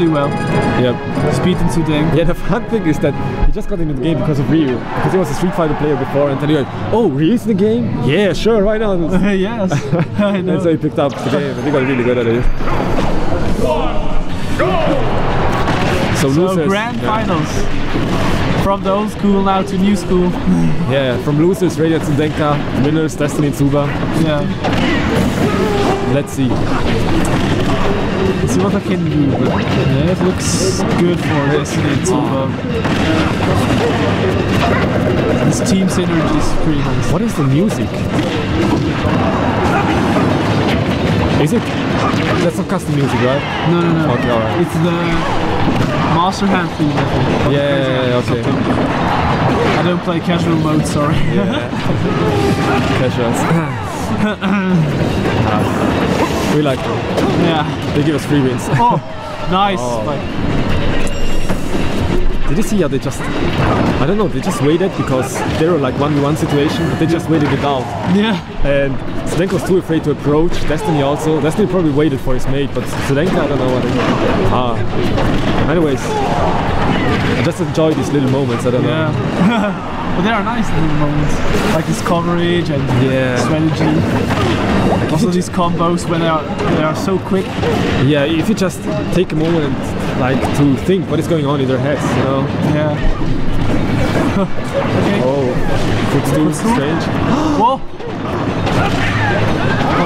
really well. Yep. Speed and Zudeng. Yeah, the fun thing is that he just got into the game because of Ryu. Because he was a Street Fighter player before, and then he like, oh, Ryu's in the game? Yeah, sure, why not? yes, I know. and so he picked up the game, and he got really good at it. So, So losers. grand yeah. finals. From the old school now to new school. Yeah, from losers, Radiant Denka, winners, Destany Tsuba. yeah. Let's see. Let's see what I can do. But yeah, it looks good for Destany and Tsuba. This team synergy is pretty nice. What is the music? Is it? That's not custom music, right? No, no, no. Okay, alright. It's the Master Hand theme, I think. Yeah, yeah, yeah, okay. something. I don't play casual mode, sorry. Casuals. We like them. yeah. They give us free wins. Oh, nice. Oh. Like, Did you see how they just, I don't know, they just waited because they were like 1v1 situation, they just waited it out. yeah. And Zudenka was too afraid to approach, Destany also. Destany probably waited for his mate, but Zudenka, I don't know what it Ah. Anyways, I just enjoy these little moments, I don't know. But they are nice little moments. Like this coverage and Yeah. strategy. Also these combos when they are they are so quick. Yeah, if you just take a moment like to think what is going on in their heads, you know. Yeah. okay. Oh, it's too Footstool? strange. Whoa!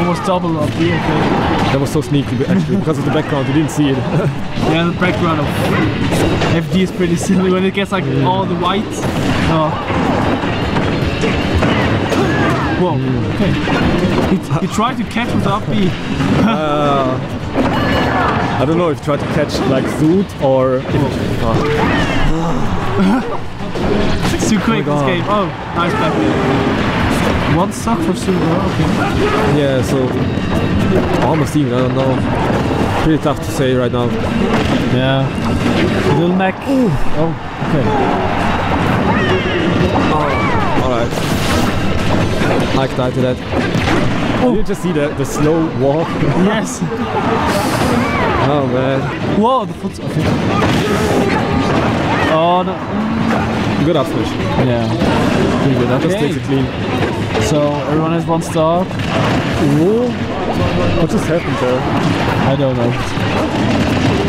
Almost double up here, okay. That was so sneaky actually because of the background, you didn't see it. Yeah, the background of FD is pretty silly when it gets like all the white. Oh. Whoa, okay. He, he tried to catch with the up B. Uh, I don't know if try to catch like Zoot or if It's too quick this God. game. Oh, nice back there. One suck for Super. Okay. yeah, so almost even. I don't know. Pretty tough to say right now. Yeah. Little Mac. Oh, okay. Oh, All right, I can die to that. Oh. You just see the, the slow walk. Yes. Oh man, Whoa, the foot. Okay. Oh no. good up smash. Yeah. Pretty good. Just Okay. takes it clean. So everyone has one star. Whoa. What just happened there? I don't know.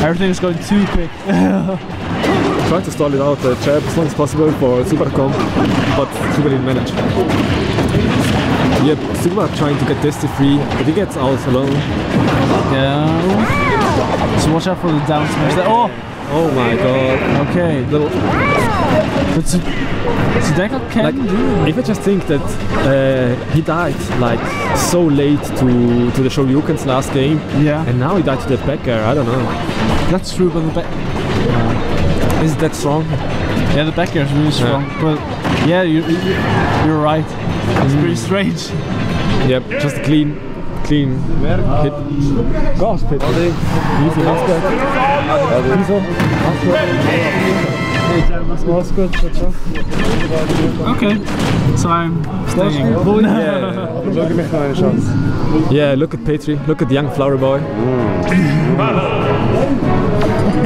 Everything is going too quick. Trying to stall it out the jab as long as possible for Supercom, but Super didn't manage. Yep, Super trying to get Desti free, but he gets out alone. Yeah. So watch out for the down smash. There. Oh, Oh my god. okay. Little, But so, so Deckard can like, do it. if I just think that uh, he died like so late to, to the Shoryuken's last game, Yeah, and now he died to the back air, I don't know. that's true. But the back, Is it that strong? yeah, the back air is really strong. But yeah, you, you, you're right. It's pretty strange. Yep, just a clean, clean hit. Gas hit. Easy Maske. Wieso? Okay, so I'm staying. Yeah. Yeah, look at Petri, look at the young flower boy.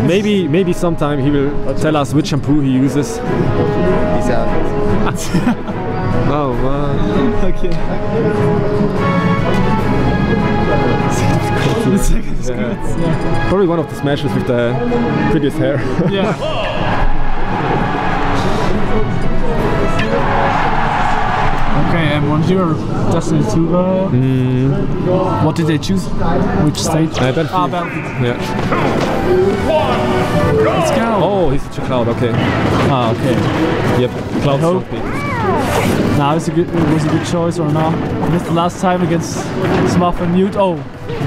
maybe maybe sometime he will tell us which shampoo he uses. Oh uh, man. Okay. Second is. Yeah. Probably one of the smashes with the prettiest hair. yeah. Okay, and Monsieur Destany 2. Uh, What did they choose? Which stage? Uh, Battlefield. Ah, Battlefield. yeah. Let's go. Oh, he's a cloud, okay. Ah, okay. Yep, cloud hope- Now it's a good, it was a good choice or not? Because the last time against Smuff and Mute, oh,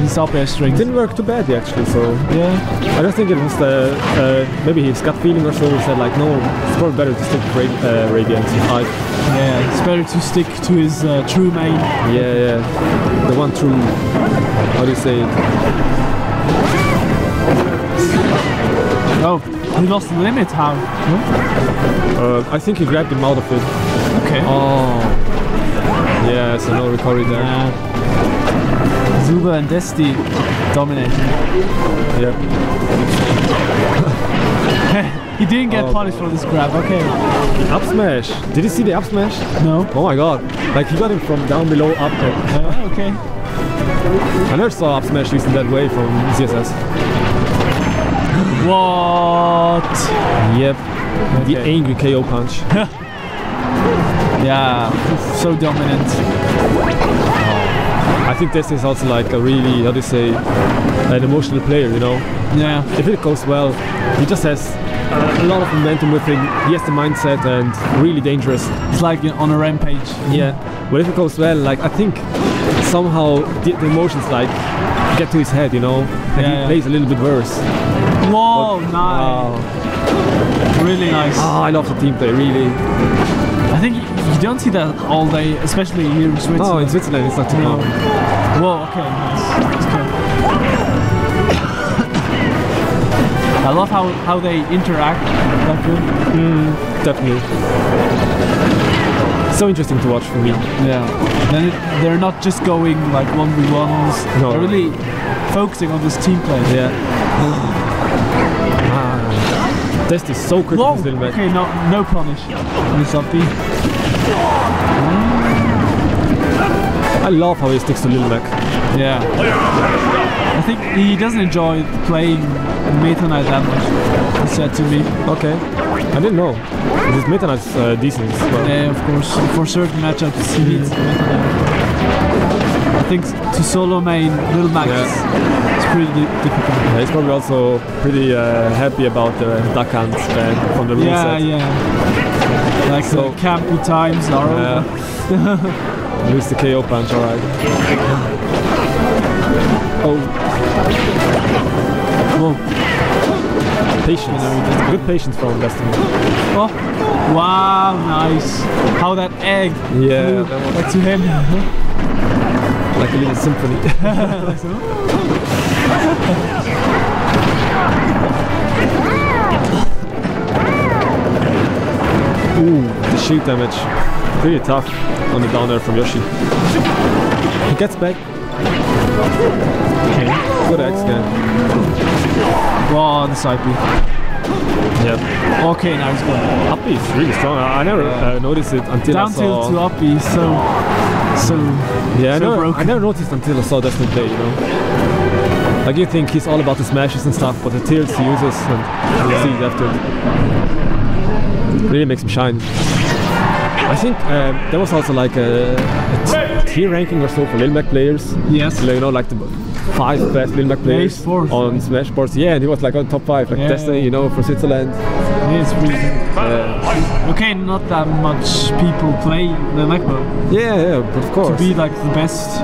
he's up air strings. Didn't work too badly actually, so Yeah. I don't think it was the uh, maybe his gut feeling or so. He said like, no, it's probably better to stick Ra- uh, Radiant. I, Yeah, it's better to stick to his uh, true main. yeah, yeah, the one true. How do you say it? Oh, he lost the limit. How? Uh, I think he grabbed him out of it. Okay. Oh, yeah, so no recovery there. Yeah. Tsuba and Desti dominating. Yeah. he didn't get Oh, punished for this grab. Okay. Up smash. Did you see the up smash? No. Oh my god. Like he got him from down below up there. Uh, okay. I never saw up smash used in that way from ZSS. What? Yep. The angry KO punch. Yeah. So dominant. Oh. I think this is also like a really, how do you say, an emotional player, you know? Yeah. If it goes well, he just has a lot of momentum with him. He has the mindset and really dangerous. It's like on a rampage. Yeah. But if it goes well, like I think somehow the, the emotions like get to his head, you know, and Yeah, he plays a little bit worse. Whoa, nice. Wow. Really nice. Ah, I love the team play, really. I think you don't see that all day, especially here in Switzerland. No, in Switzerland it's not too No. common. Whoa, okay, nice. That's. I love how, how they interact. That good. Definitely. So interesting to watch for me. Yeah. Then it, they're not just going like one v ones. No. They're really focusing on this team play. Yeah. ah. Test is so quick Whoa. this. Okay, no no punish. Miss up B. I love how he sticks to Lil Mac. Yeah. I think he doesn't enjoy playing Meta Knight that much. He said to me. Okay. I didn't know. This Meta Knight's uh, decent as well. Yeah, of course. For certain matchups, he needs Meta Knight. I think to solo main Little Max Yeah. it's pretty difficult. Yeah, he's probably also pretty uh, happy about the duck hunt from the rule Yeah, set. yeah. Like So- the campy times are over. Yeah. Lose the KO punch, alright. Oh, Whoa. patience. Good patience from Destany. Oh. Wow, nice. How that egg Yeah, flew back to him. like a little symphony. Ooh, the shield damage. Pretty tough on the down air from Yoshi. He gets back. Okay. Good X scan. Wow, the side B. Yeah. Okay, now he's good. Up is really strong. I, I never uh, noticed it until Down I saw. tilt to up B, so so Yeah, I, so never, broken. I never noticed until I saw Destany play, you know. Like you think he's all about the smashes and stuff, but the tilts he uses and you see it after. Really makes him shine. I think um, there was also like a, a t- tier ranking or so for Lil Mac players. yes. You know, like the five best Lil Mac players fourth, on Smash Boards. Yeah, and he was like on top five, like Yeah. Destany, you know, for Switzerland. It's really Uh, okay. Not that much people play the Necmo. yeah, yeah, but of course. To be like the best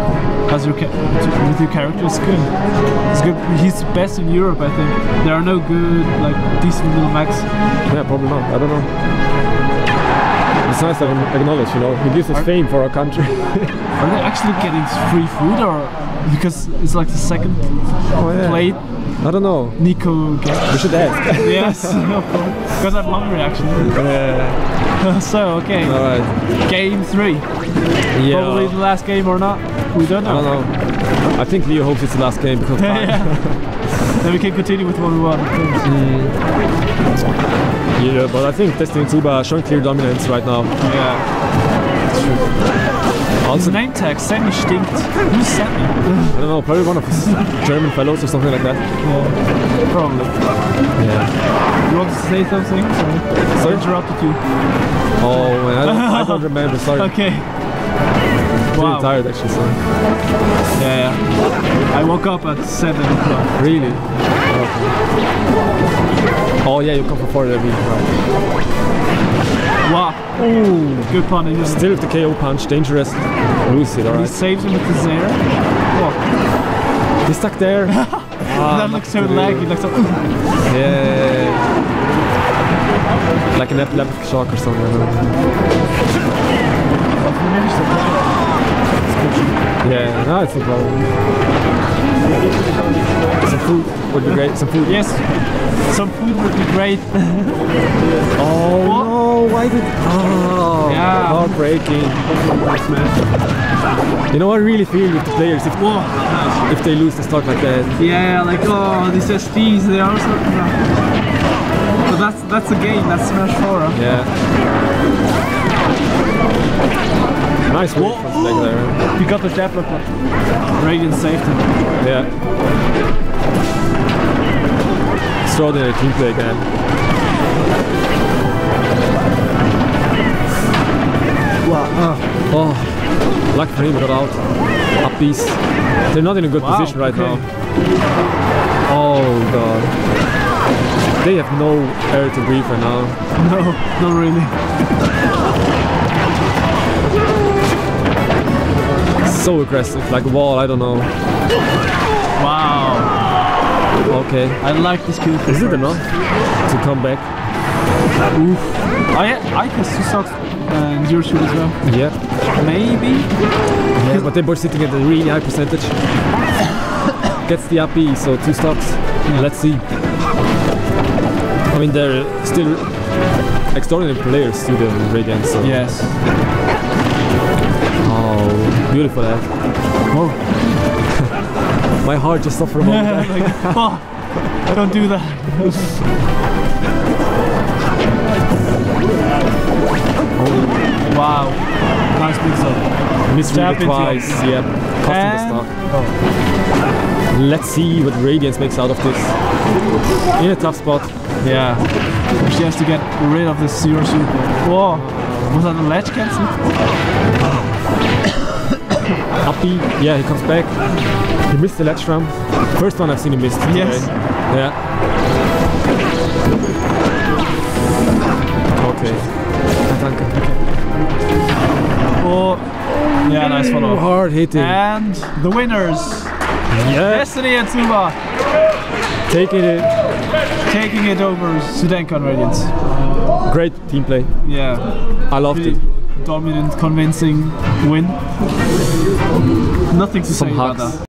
as your to, with your character is good. It's good. He's best in Europe, I think. There are no good like decent Lil Macs. Yeah, probably not. I don't know. It's nice to acknowledge, you know. He gives us fame for our country. Are they actually getting free food or because it's like the second oh yeah. plate I don't know. Nico gets? We should ask. yes, because I'm hungry actually. uh, so okay, all right. game three. Yeah. Probably the last game or not. We don't I know. don't know. I think Leo hopes it's the last game because yeah. then we can continue with what we want. But I think Destany and Tsuba are showing clear dominance right now. Yeah. His Also, name tag, Sammy stinkt. Who's Sammy? I don't know, probably one of his German fellows or something like that. Yeah, probably. Yeah. You want to say something? Sorry. Sorry? I interrupted you. Oh man, I don't, I don't remember. Sorry. Okay. Pretty Wow. tired actually. Sorry. Yeah, yeah. I woke up at 7 o'clock. Really? Oh yeah, you come from Florida, right? Wow. Ooh, good pun again. Still with the KO punch, dangerous. Lose it, He saves him with the Zair. Oh, He's stuck there. Ah, that looks so laggy. looks so, Yeah. Like an epileptic shock or something. I don't know. Yeah, no, it's no problem. Some food would be great. Some food. yes, some food would be great. Oh What? no! Why did? Oh, Yeah. heartbreaking. You know, I really feel with the players if Whoa. if they lose the stock like that. Yeah, like oh, these STs, they are so. But that's that's the game. That's Smash 4. Huh? Yeah. Nice work from there. He got the jab look, but Radiance saved him. Yeah. Extraordinary team play again. Wow. Oh, lucky for him, got out. Up piece. They're not in a good Wow, position right okay. now. Oh god. They have no air to breathe right now. No, not really. So aggressive, like a wall, I don't know. Wow. Okay. I like this kill. Is it enough to come back? Oof. I I two stocks uh, in your shoot as well. Yeah. Maybe. Yeah, but they're both sitting at a really high percentage. Gets the up E, so two stocks. Let's see. I mean, they're still extraordinary players to the Radiant, so. Yes. Oh, beautiful. Oh. My heart just stopped for a moment. like, oh, don't do that. Wow. Nice up. Misread it twice, it. yeah. Costing the stock. Oh. Let's see what Radiance makes out of this. In a tough spot. Yeah. She has to get rid of the zero super. Whoa. Was that a ledge cancel? Uppy, yeah, he comes back. He missed the ledge ramp. First one I've seen him miss. today. Yes. Yeah. Okay. Danke. Oh. Yeah, nice follow. Hard hitting. And the winners, yeah. Destany and Tsuba, Taking it. taking it over Zudenka and Radiance. Great team play. Yeah, I loved really it. Dominant, convincing win. Nothing to Some say about that.